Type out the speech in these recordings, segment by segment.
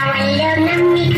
അവല്ലോ നമ്മിക്ക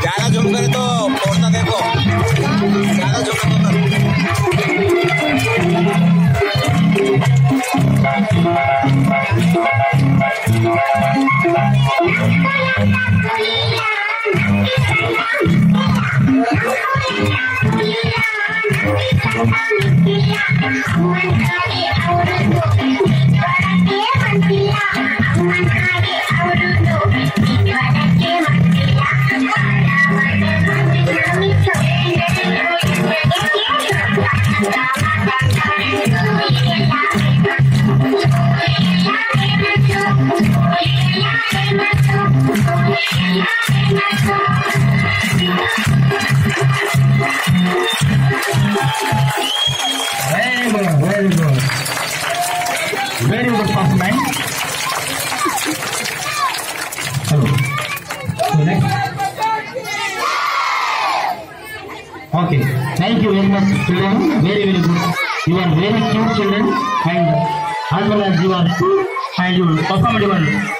ज़्यादा झूम करे तो Very good, very good. Very good performance. Hello. So next. Okay. Thank you very much, children. Very, very good. You are very cute children and as well as you are good and you performed your